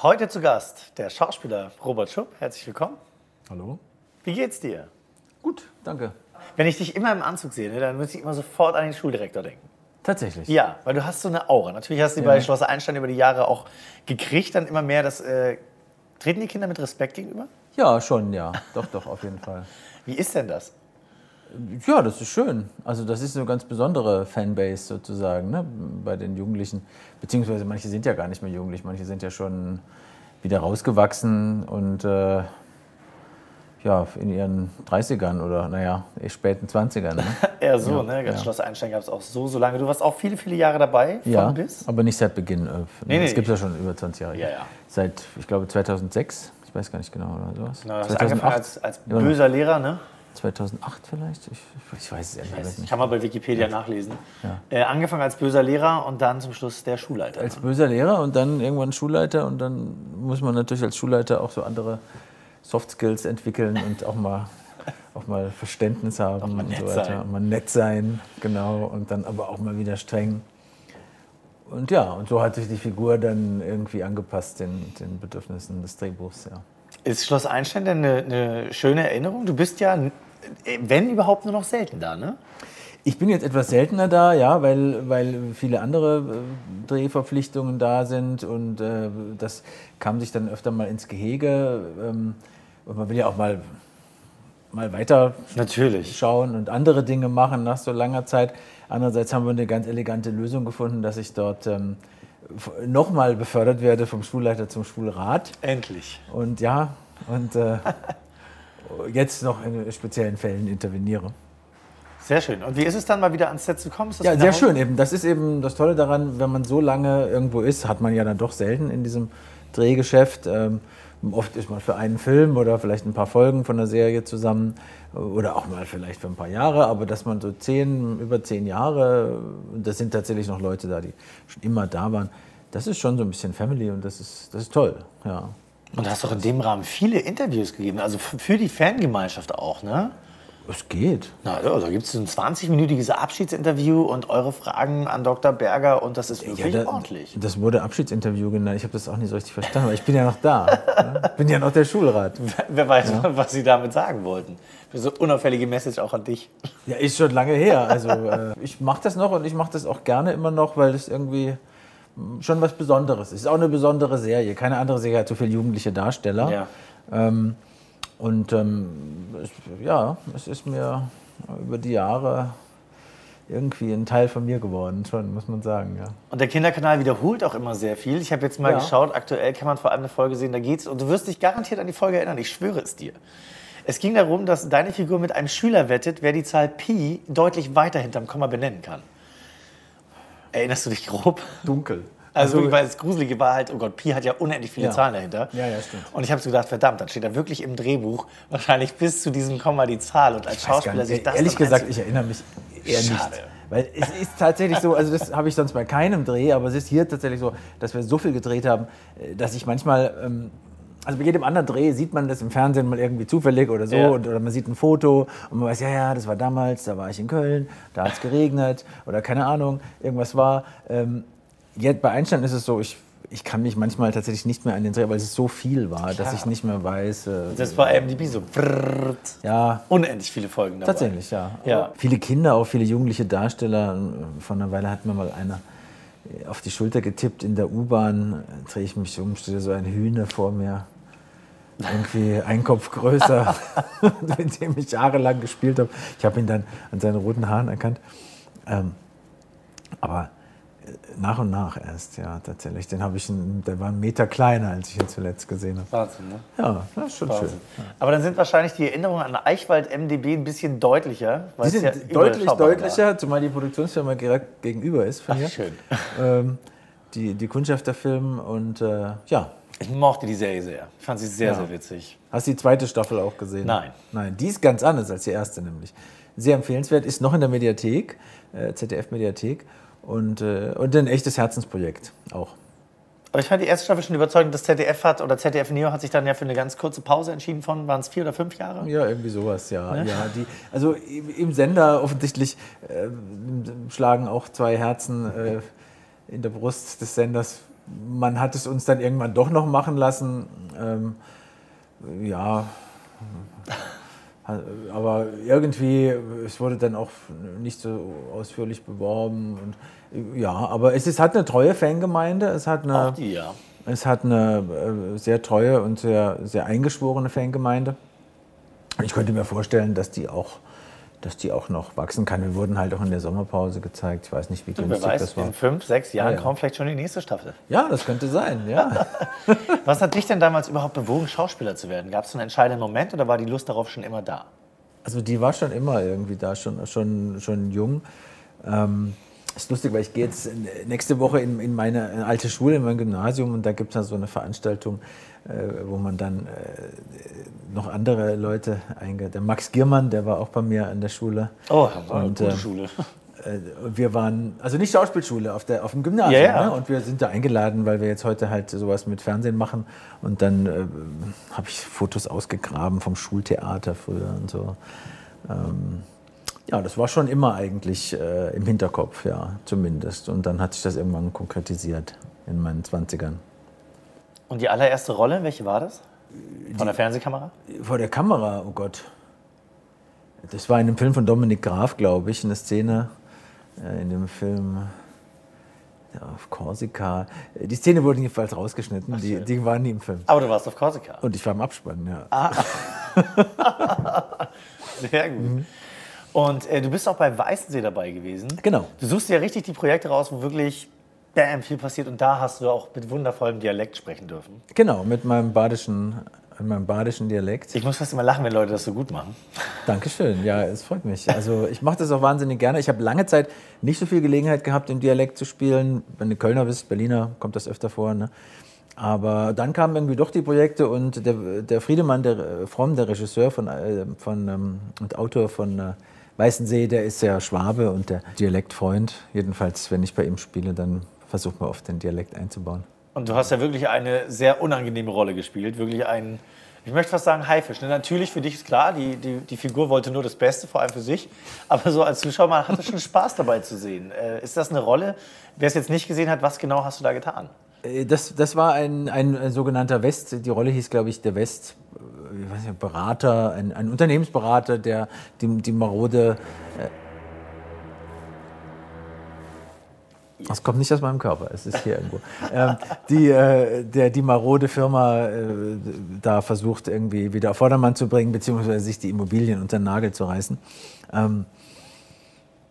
Heute zu Gast der Schauspieler Robert Schupp. Herzlich willkommen. Hallo? Wie geht's dir? Gut, danke. Wenn ich dich immer im Anzug sehe, ne, dann muss ich immer sofort an den Schuldirektor denken. Tatsächlich. Ja, weil du hast so eine Aura. Natürlich hast du die Ja. bei Schloss Einstein über die Jahre auch gekriegt, dann immer mehr. Das, äh, treten die Kinder mit Respekt gegenüber? Ja, schon, ja. Doch, doch, auf jeden Fall. Wie ist denn das? Ja, das ist schön. Also das ist eine ganz besondere Fanbase sozusagen ne? bei den Jugendlichen. Beziehungsweise manche sind ja gar nicht mehr jugendlich, manche sind ja schon wieder rausgewachsen und äh, ja, in ihren 30ern oder naja, eh späten 20ern. Ne? Eher so, Ja, ne? ja. Schloss Einstein gab es auch so, so lange. Du warst auch viele, viele Jahre dabei, von Ja, bis? aber nicht seit Beginn. Äh, Nee, nee, es gibt ja ich- schon über 20 Jahre. Ja, ja. Seit, ich glaube, 2006. Ich weiß gar nicht genau oder sowas. Na, du hast angefangen als, als Ja. böser Lehrer, ne? 2008 vielleicht? Ich, ich weiß es ehrlich gesagt nicht. Kann man bei Wikipedia nachlesen. Äh, angefangen als böser Lehrer und dann zum Schluss der Schulleiter. Als böser Lehrer und dann irgendwann Schulleiter und dann muss man natürlich als Schulleiter auch so andere Soft Skills entwickeln und auch mal, auch mal Verständnis haben mal und so weiter. sein. Mal nett sein, genau. Und dann aber auch mal wieder streng. Und ja, und so hat sich die Figur dann irgendwie angepasst den, den Bedürfnissen des Drehbuchs, ja. Ist Schloss Einstein denn eine, eine schöne Erinnerung? Du bist ja, wenn überhaupt, nur noch selten da, ne? Ich bin jetzt etwas seltener da, ja, weil, weil viele andere äh, Drehverpflichtungen da sind und äh, das kam sich dann öfter mal ins Gehege. Ähm, und man will ja auch mal, mal weiter Natürlich. schauen und andere Dinge machen nach so langer Zeit. Andererseits haben wir eine ganz elegante Lösung gefunden, dass ich dort ähm, nochmal befördert werde vom Schulleiter zum Schulrat. Endlich. Und ja, und äh, jetzt noch in speziellen Fällen interveniere. Sehr schön. Und wie ist es dann mal wieder ans Set zu kommen? Ja, sehr schön eben. Das ist eben das Tolle daran, wenn man so lange irgendwo ist, hat man ja dann doch selten in diesem Drehgeschäft. Ähm, oft ist man für einen Film oder vielleicht ein paar Folgen von der Serie zusammen oder auch mal vielleicht für ein paar Jahre, aber dass man so zehn, über zehn Jahre, und das sind tatsächlich noch Leute da, die schon immer da waren, das ist schon so ein bisschen Family und das ist, das ist toll. Ja. Und du hast doch in dem Rahmen viele Interviews gegeben, also für die Fangemeinschaft auch, ne? Es geht. Na, ja, da gibt es ein 20-minütiges Abschiedsinterview und eure Fragen an Dr. Berger und das ist wirklich da- ordentlich. Das wurde Abschiedsinterview genannt. Ich habe das auch nicht so richtig verstanden, aber ich bin ja noch da. ne? Ich bin ja noch der Schulrat. Wer weiß, was sie damit sagen wollten. Für so unauffällige Message auch an dich. Ja, ist schon lange her. Also äh, ich mache das noch und ich mache das auch gerne immer noch, weil das irgendwie schon was Besonderes ist. Ist auch eine besondere Serie. Keine andere Serie hat so viele jugendliche Darsteller. Ja. Ähm, und ähm, es, ja, es ist mir über die Jahre irgendwie ein Teil von mir geworden, schon, muss man sagen. Ja. Und der Kinderkanal wiederholt auch immer sehr viel. Ich habe jetzt mal Ja. geschaut, aktuell kann man vor allem eine Folge sehen, da geht's und du wirst dich garantiert an die Folge erinnern, ich schwöre es dir. Es ging darum, dass deine Figur mit einem Schüler wettet, wer die Zahl Pi deutlich weiter hinterm Komma benennen kann. Erinnerst du dich grob? Dunkel. Also, weil das Gruselige war halt, oh Gott, Pi hat ja unendlich viele Ja. Zahlen dahinter. Ja, ja, stimmt. Und ich habe so gedacht, verdammt, dann steht da wirklich im Drehbuch wahrscheinlich bis zu diesem Komma die Zahl. Und als Schauspieler sich das Ehrlich gesagt, ich erinnere mich eher Schade. nicht. Weil es ist tatsächlich so, also das habe ich sonst bei keinem Dreh, aber es ist hier tatsächlich so, dass wir so viel gedreht haben, äh, dass ich manchmal, ähm, also bei jedem anderen Dreh sieht man das im Fernsehen mal irgendwie zufällig oder so, Ja. und, oder man sieht ein Foto und man weiß, ja, ja, das war damals, da war ich in Köln, da hat es geregnet oder keine Ahnung, irgendwas war. Ähm, jetzt bei Einstein ist es so, ich, ich kann mich manchmal tatsächlich nicht mehr an den Dreh, weil es so viel war, dass ich nicht mehr weiß. Äh, Das war IMDb so. brrrt. ja, Unendlich viele Folgen dabei. Tatsächlich, ja. Ja. Viele Kinder, auch viele jugendliche Darsteller. Vor einer Weile hat mir mal einer auf die Schulter getippt in der U-Bahn. Drehe ich mich um, steht so ein Hühner vor mir. Irgendwie ein Kopf größer, mit dem ich jahrelang gespielt habe. Ich habe ihn dann an seinen roten Haaren erkannt. Ähm, aber nach und nach erst, ja, tatsächlich. Den habe ich, einen- der war einen Meter kleiner, als ich ihn zuletzt gesehen habe. Wahnsinn, ne? Ja, das ist schon Wahnsinn. schön. Aber dann sind wahrscheinlich die Erinnerungen an Eichwald MDB ein bisschen deutlicher. Die sind ja deutlich überschaubar war. deutlicher, zumal die Produktionsfirma direkt gegenüber ist von Ach, mir. schön. Ähm, die, die Kundschafterfilm und äh, ja. Ich mochte die Serie sehr. Ich fand sie sehr, Ja. sehr witzig. Hast du die zweite Staffel auch gesehen? Nein. Nein, die ist ganz anders als die erste nämlich. Sehr empfehlenswert, ist noch in der Mediathek, äh, ZDF-Mediathek und, äh, und ein echtes Herzensprojekt auch. Aber ich fand die erste Staffel schon überzeugend. Das ZDF hat, oder ZDF Neo hat sich dann ja für eine ganz kurze Pause entschieden von, waren es vier oder fünf Jahre? Ja, irgendwie sowas, ja. ja die, also im, im Sender offensichtlich äh, schlagen auch zwei Herzen äh, in der Brust des Senders. Man hat es uns dann irgendwann doch noch machen lassen. Ähm, ja, aber irgendwie, es wurde dann auch nicht so ausführlich beworben. Und, ja, aber es ist, hat eine treue Fangemeinde. Es hat eine, Auch die, ja. es hat eine äh, sehr treue und sehr, sehr eingeschworene Fangemeinde. Ich könnte mir vorstellen, dass die auch, dass die auch noch wachsen kann. Wir wurden halt auch in der Sommerpause gezeigt. Ich weiß nicht, wie günstig weiß, das war. in fünf, sechs Jahren Ja, ja. kommt vielleicht schon die nächste Staffel. Ja, das könnte sein, ja. Was hat dich denn damals überhaupt bewogen, Schauspieler zu werden? Gab es einen entscheidenden Moment oder war die Lust darauf schon immer da? Also die war schon immer irgendwie da, schon, schon, schon jung. Ähm, ist lustig, weil ich gehe jetzt nächste Woche in, in meine alte Schule, in mein Gymnasium und da gibt es dann so eine Veranstaltung, äh, wo man dann äh, noch andere Leute eingeht. Der Max Giermann, der war auch bei mir an der Schule. Oh, das war eine Und, gute äh, Schule. Wir waren, also nicht Schauspielschule, auf, der, auf dem Gymnasium. Ja, ja. Ne? Und wir sind da eingeladen, weil wir jetzt heute halt sowas mit Fernsehen machen. Und dann äh, habe ich Fotos ausgegraben vom Schultheater früher und so. Ähm, ja, das war schon immer eigentlich äh, im Hinterkopf, ja, zumindest. Und dann hat sich das irgendwann konkretisiert in meinen 20ern. Und die allererste Rolle, welche war das? Von der Fernsehkamera? Vor der Kamera, oh Gott. Das war in einem Film von Dominik Graf, glaube ich, eine Szene äh, in dem Film auf Korsika. Die Szene wurde jedenfalls rausgeschnitten, die, schön. die war nie im Film. Aber du warst auf Korsika. Und ich war im Abspann, ja. Ah. Sehr gut. Und äh, du bist auch bei Weißensee dabei gewesen. Genau. Du suchst dir ja richtig die Projekte raus, wo wirklich bam, viel passiert. Und da hast du auch mit wundervollem Dialekt sprechen dürfen. Genau, mit meinem badischen, mit meinem badischen Dialekt. Ich muss fast immer lachen, wenn Leute das so gut machen. Dankeschön, ja, es freut mich. Also ich mache das auch wahnsinnig gerne. Ich habe lange Zeit nicht so viel Gelegenheit gehabt, im Dialekt zu spielen. Wenn du Kölner bist, Berliner, kommt das öfter vor. Ne? Aber dann kamen irgendwie doch die Projekte und der, der Friedemann, der Fromm, der Regisseur von, äh, von, ähm, und Autor von äh, Weißensee, der ist ja Schwabe und der Dialektfreund. Jedenfalls, wenn ich bei ihm spiele, dann versucht man oft den Dialekt einzubauen. Und du hast ja wirklich eine sehr unangenehme Rolle gespielt. Wirklich ein, ich möchte fast sagen, Haifisch. Ne? Natürlich, für dich ist klar, die, die, die Figur wollte nur das Beste, vor allem für sich. Aber so als Zuschauer, man hatte schon Spaß dabei zu sehen. Äh, ist das eine Rolle? Wer es jetzt nicht gesehen hat, was genau hast du da getan? Äh, Das, das war ein, ein, ein sogenannter West, die Rolle hieß, glaube ich, der West, äh, ich weiß nicht, Berater, ein, ein Unternehmensberater, der die, die marode. Äh, das kommt nicht aus meinem Körper, es ist hier irgendwo. Ähm, die, äh, der die marode Firma äh, da versucht, irgendwie wieder auf Vordermann zu bringen, beziehungsweise sich die Immobilien unter den Nagel zu reißen. Ähm,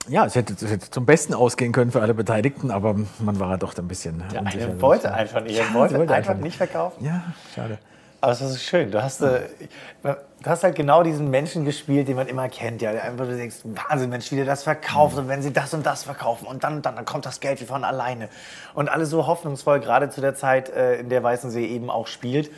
ja, es hätte, es hätte zum Besten ausgehen können für alle Beteiligten, aber man war doch ein bisschen. Der eine wollte einfach nicht. Er Ja, wollte, sie wollte einfach einfach nicht verkaufen. Ja, schade. Aber das ist schön. Du hast, äh, du hast halt genau diesen Menschen gespielt, den man immer kennt. Ja, der einfach du denkst, Wahnsinn, Mensch, wie der das verkauft. Und wenn sie das und das verkaufen und dann, dann, dann kommt das Geld wie von alleine. Und alles so hoffnungsvoll, gerade zu der Zeit, äh, in der Weißensee eben auch spielt.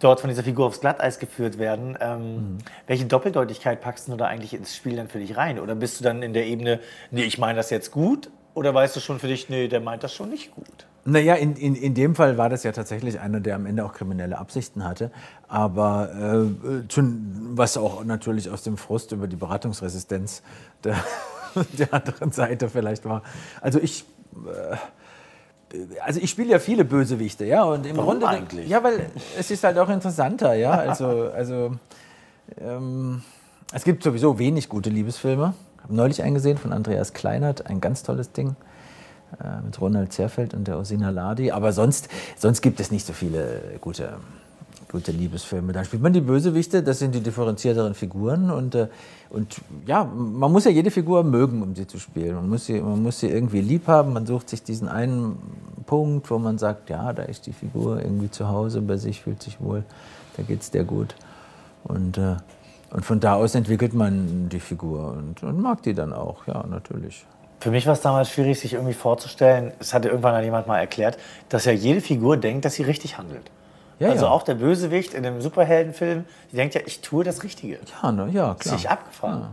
Dort von dieser Figur aufs Glatteis geführt werden. Ähm, Welche Doppeldeutigkeit packst du da eigentlich ins Spiel dann für dich rein? Oder bist du dann in der Ebene, nee, ich meine das jetzt gut? Oder weißt du schon für dich, nee, der meint das schon nicht gut? Naja, in, in, in dem Fall war das ja tatsächlich einer, der am Ende auch kriminelle Absichten hatte. Aber äh, schon, was auch natürlich aus dem Frust über die Beratungsresistenz der, der anderen Seite vielleicht war. Also ich. Äh, also ich spiele ja viele Bösewichte, ja, und im Warum Grunde eigentlich? ja, weil es ist halt auch interessanter, ja, also also ähm, es gibt sowieso wenig gute Liebesfilme. Ich habe neulich einen gesehen von Andreas Kleinert, ein ganz tolles Ding äh, mit Ronald Zerfeld und der Osina Ladi. Aber sonst, sonst gibt es nicht so viele gute, gute Liebesfilme. Dann spielt man die Bösewichte, das sind die differenzierteren Figuren. Und, äh, und ja, man muss ja jede Figur mögen, um sie zu spielen. Man muss, sie, man muss sie irgendwie lieb haben. Man sucht sich diesen einen Punkt, wo man sagt, ja, da ist die Figur irgendwie zu Hause bei sich, fühlt sich wohl, da geht es der gut. Und, äh, und von da aus entwickelt man die Figur und, und mag die dann auch, ja, natürlich. Für mich war es damals schwierig, sich irgendwie vorzustellen, es hatte irgendwann mal jemand mal erklärt, dass ja jede Figur denkt, dass sie richtig handelt. Ja, also ja. auch der Bösewicht in dem Superheldenfilm, die denkt ja, ich tue das Richtige. Ja, ne? ja Ist klar. nicht abgefahren.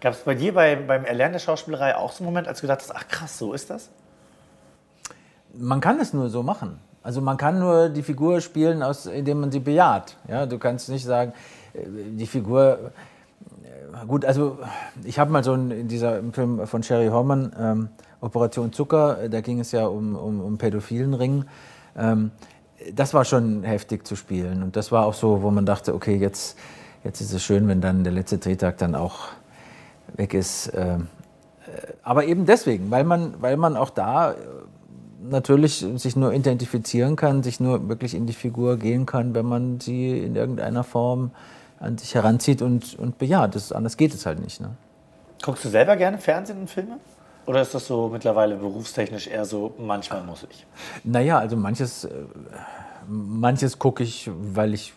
Gab es bei dir bei, beim Erlernen der Schauspielerei auch so einen Moment, als du gedacht hast, ach krass, so ist das? Man kann es nur so machen. Also man kann nur die Figur spielen, aus, indem man sie bejaht. Ja, du kannst nicht sagen, äh, die Figur. Äh, Gut, also ich habe mal so in dieser im Film von Sherry Horman, ähm, Operation Zucker, äh, da ging es ja um, um, um pädophilen Ring. Ähm, das war schon heftig zu spielen. Und das war auch so, wo man dachte, okay, jetzt, jetzt ist es schön, wenn dann der letzte Drehtag dann auch weg ist. Ähm, äh, aber eben deswegen, weil man, weil man auch da äh, natürlich sich nur identifizieren kann, sich nur wirklich in die Figur gehen kann, wenn man sie in irgendeiner Form an sich heranzieht und, und bejaht. Das, anders geht es halt nicht. Ne? Guckst du selber gerne Fernsehen und Filme? Oder ist das so mittlerweile berufstechnisch eher so, manchmal muss ich? Naja, also manches, äh, manches gucke ich, weil ich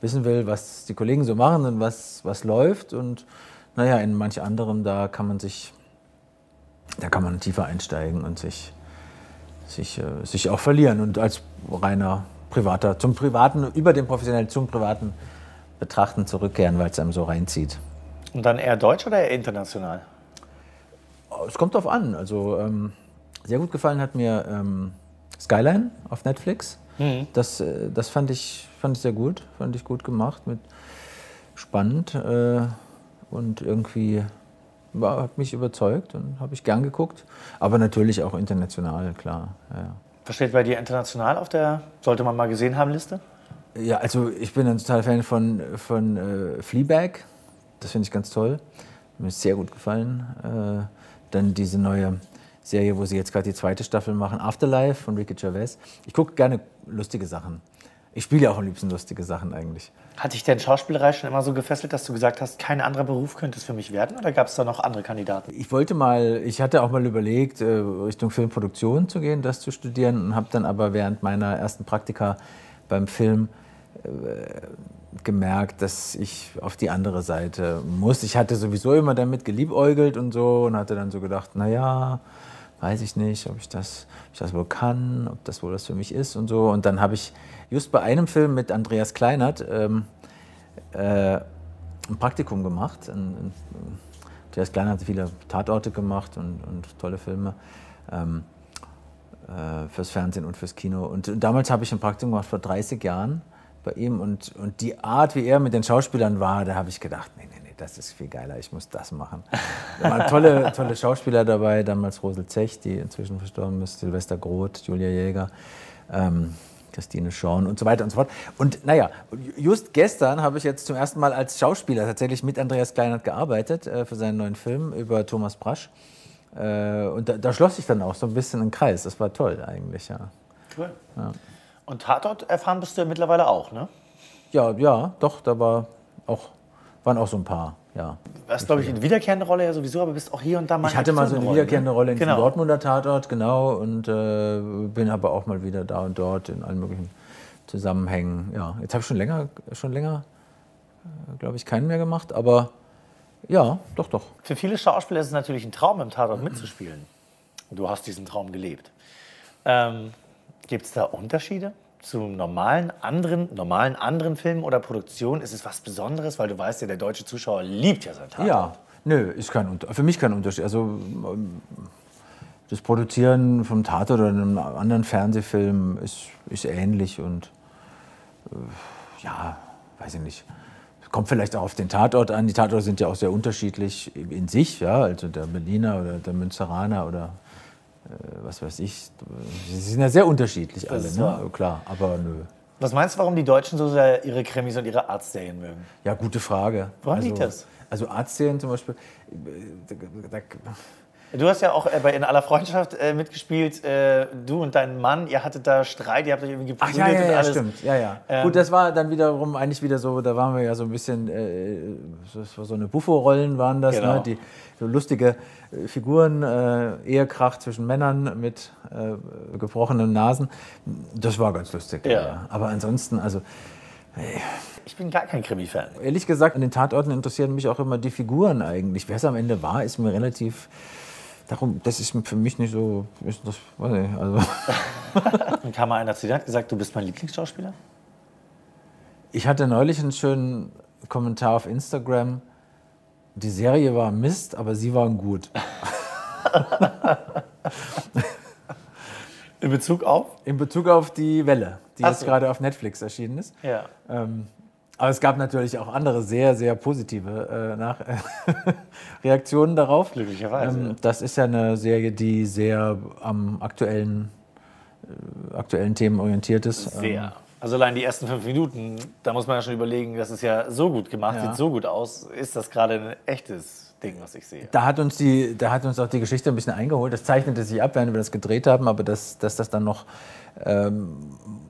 wissen will, was die Kollegen so machen und was, was läuft. Und naja, in manch anderem, da kann man sich, da kann man tiefer einsteigen und sich, sich, äh, sich auch verlieren. Und als reiner Privater, zum Privaten, über den Professionellen zum Privaten betrachten zurückkehren, weil es einem so reinzieht. Und dann eher deutsch oder eher international? Es kommt drauf an. Also ähm, sehr gut gefallen hat mir ähm, Skyline auf Netflix. Das, äh, das fand ich, fand ich sehr gut, fand ich gut gemacht, mit spannend äh, und irgendwie war, hat mich überzeugt und habe ich gern geguckt. Aber natürlich auch international, klar. Ja, ja. Was steht bei dir international auf der, sollte man mal gesehen haben, Liste? Ja, also ich bin ein totaler Fan von, von äh, Fleabag. Das finde ich ganz toll. Mir ist sehr gut gefallen. Äh, dann diese neue Serie, wo sie jetzt gerade die zweite Staffel machen, Afterlife von Ricky Gervais. Ich gucke gerne lustige Sachen. Ich spiele ja auch am liebsten lustige Sachen eigentlich. Hat dich denn Schauspielerei schon immer so gefesselt, dass du gesagt hast, kein anderer Beruf könnte es für mich werden? Oder gab es da noch andere Kandidaten? Ich wollte mal, ich hatte auch mal überlegt, äh, Richtung Filmproduktion zu gehen, das zu studieren und habe dann aber während meiner ersten Praktika beim Film gemerkt, dass ich auf die andere Seite muss. Ich hatte sowieso immer damit geliebäugelt und so und hatte dann so gedacht, naja, weiß ich nicht, ob ich das, ob ich das wohl kann, ob das wohl was für mich ist und so. Und dann habe ich just bei einem Film mit Andreas Kleinert ähm, äh, ein Praktikum gemacht. Andreas Kleinert hat viele Tatorte gemacht und, und tolle Filme. Ähm, äh, fürs Fernsehen und fürs Kino. Und, und damals habe ich ein Praktikum gemacht vor 30 Jahren bei ihm und, und die Art, wie er mit den Schauspielern war, da habe ich gedacht, nee, nee, nee, das ist viel geiler, ich muss das machen. Da waren tolle, tolle Schauspieler dabei, damals Rosel Zech, die inzwischen verstorben ist, Silvester Groth, Julia Jäger, ähm, Christine Schorn und so weiter und so fort. Und naja, just gestern habe ich jetzt zum ersten Mal als Schauspieler tatsächlich mit Andreas Kleinert gearbeitet äh, für seinen neuen Film über Thomas Brasch. Äh, und da, da schloss sich dann auch so ein bisschen ein Kreis. Das war toll eigentlich, ja. Cool. Und Tatort erfahren bist du ja mittlerweile auch, ne? Ja, ja, doch, da war auch, waren auch so ein paar, ja. Du hast, glaube ich, eine wiederkehrende Rolle ja sowieso, aber bist auch hier und da mal Ich hatte mal so eine wiederkehrende ne? Rolle in Genau. diesem Dortmunder Tatort, genau, und äh, bin aber auch mal wieder da und dort in allen möglichen Zusammenhängen. Ja, jetzt habe ich schon länger, schon länger, äh, glaube ich, keinen mehr gemacht, aber ja, doch, doch. Für viele Schauspieler ist es natürlich ein Traum, im Tatort mitzuspielen. Du hast diesen Traum gelebt. Ähm, Gibt es da Unterschiede zu normalen anderen, normalen anderen Filmen oder Produktionen? Ist es was Besonderes? Weil du weißt ja, der deutsche Zuschauer liebt ja sein Tatort. Ja, nö, ist kein, für mich kein Unterschied. Also ähm, das Produzieren vom Tatort oder einem anderen Fernsehfilm ist, ist ähnlich und äh, ja, weiß ich nicht. Kommt vielleicht auch auf den Tatort an. Die Tatorte sind ja auch sehr unterschiedlich in sich, ja, also der Berliner oder der Münsteraner oder was weiß ich. Sie sind ja sehr unterschiedlich alle, ne? wahr. klar, aber nö. Was meinst du, warum die Deutschen so sehr ihre Krimis und ihre Arztserien mögen? Ja, gute Frage. Woran also, liegt das? Also Arztserien zum Beispiel, äh, da, da, Du hast ja auch äh, bei In aller Freundschaft äh, mitgespielt. Äh, du und dein Mann, ihr hattet da Streit, ihr habt euch irgendwie Ach geprügelt ja, ja, und ja, alles. stimmt. Ja, ja. Ähm, Gut, das war dann wiederum eigentlich wieder so, da waren wir ja so ein bisschen, äh, das war so eine Buffo-Rollen waren das, Genau. ne? die so lustige äh, Figuren, äh, Ehekrach zwischen Männern mit gebrochenen Nasen. Das war ganz lustig. Ja. Aber ansonsten, also Ich bin gar kein Krimi-Fan. ehrlich gesagt, an den Tatorten interessieren mich auch immer die Figuren eigentlich. Wer es am Ende war, ist mir relativ Darum, das ist für mich nicht so. Ist das, weiß nicht, also, Dann kam mal einer zu dir und hat gesagt, du bist mein Lieblingsschauspieler. ich hatte neulich einen schönen Kommentar auf Instagram. Die Serie war Mist, aber sie waren gut. In Bezug auf? In Bezug auf die Welle, die Ach jetzt so. gerade auf Netflix erschienen ist. Ja. Ähm, aber es gab natürlich auch andere sehr, sehr positive äh, Nach Reaktionen darauf. Glücklicherweise. Ähm, das ist ja eine Serie, die sehr am aktuellen, äh, aktuellen Themen orientiert ist. Ähm, Sehr. Also allein die ersten fünf Minuten, da muss man ja schon überlegen, das ist ja so gut gemacht, Ja. sieht so gut aus. Ist das gerade ein echtes Ding, was ich sehe? Da hat, uns die, da hat uns auch die Geschichte ein bisschen eingeholt. Das zeichnete sich ab, während wir das gedreht haben, aber dass, dass das dann noch, ähm,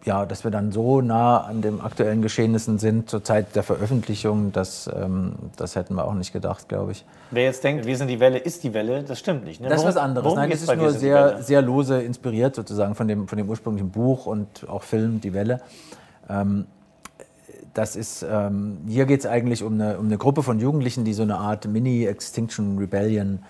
ja, dass wir dann so nah an den aktuellen Geschehnissen sind zur Zeit der Veröffentlichung, das, ähm, das hätten wir auch nicht gedacht, glaube ich. Wer jetzt denkt, wir sind die Welle, ist die Welle, das stimmt nicht. Ne? Das ist was anderes. Nein, das ist nur sehr, sehr lose inspiriert sozusagen von dem, von dem ursprünglichen Buch und auch Film Die Welle. Ähm, das ist, ähm, hier geht es eigentlich um eine, um eine Gruppe von Jugendlichen, die so eine Art Mini-Extinction Rebellion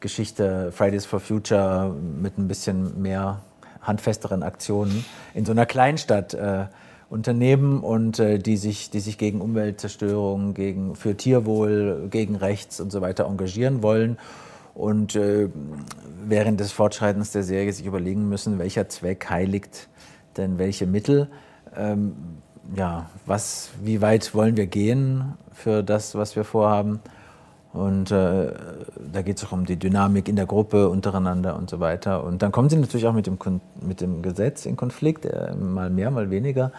Geschichte, Fridays for Future mit ein bisschen mehr handfesteren Aktionen in so einer Kleinstadt äh, unternehmen und äh, die, sich, die sich gegen Umweltzerstörung, gegen, für Tierwohl, gegen Rechts und so weiter engagieren wollen und äh, während des Fortschreitens der Serie sich überlegen müssen, welcher Zweck heiligt denn welche Mittel. Ähm, ja, was, wie weit wollen wir gehen für das, was wir vorhaben? Und äh, da geht es auch um die Dynamik in der Gruppe untereinander und so weiter. Und dann kommen sie natürlich auch mit dem, Kon mit dem Gesetz in Konflikt, äh, mal mehr, mal weniger.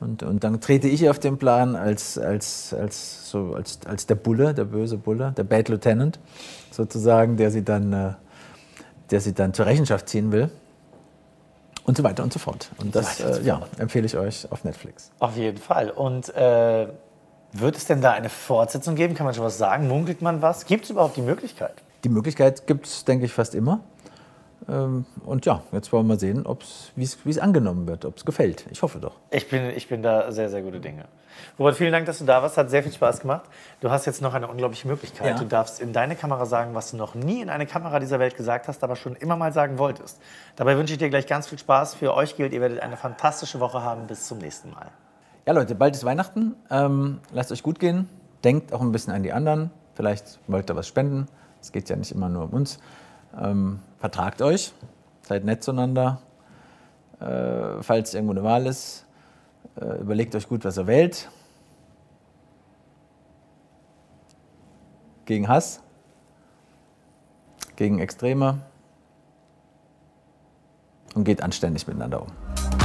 Und, und dann trete ich auf den Plan als, als, als, so, als, als der Bulle, der böse Bulle, der Bad Lieutenant sozusagen, der sie dann, äh, der sie dann zur Rechenschaft ziehen will. Und so weiter und so fort. Und das so äh, ja, empfehle ich euch auf Netflix. Auf jeden Fall. Und äh, wird es denn da eine Fortsetzung geben? Kann man schon was sagen? Munkelt man was? Gibt es überhaupt die Möglichkeit? Die Möglichkeit gibt es, denke ich, fast immer. Ähm, Und ja, jetzt wollen wir mal sehen, wie es angenommen wird, ob es gefällt. Ich hoffe doch. Ich bin, ich bin da sehr, sehr gute Dinge. Robert, vielen Dank, dass du da warst. Hat sehr viel Spaß gemacht. Du hast jetzt noch eine unglaubliche Möglichkeit. Ja. Du darfst in deine Kamera sagen, was du noch nie in eine Kamera dieser Welt gesagt hast, aber schon immer mal sagen wolltest. Dabei wünsche ich dir gleich ganz viel Spaß. Für euch gilt, ihr werdet eine fantastische Woche haben. Bis zum nächsten Mal. Ja, Leute, bald ist Weihnachten. Ähm, lasst euch gut gehen. Denkt auch ein bisschen an die anderen. Vielleicht wollt ihr was spenden. Es geht ja nicht immer nur um uns. Ähm, vertragt euch. Seid nett zueinander. Äh, falls irgendwo eine Wahl ist, äh, überlegt euch gut, was ihr wählt. Gegen Hass. Gegen Extreme. Und geht anständig miteinander um.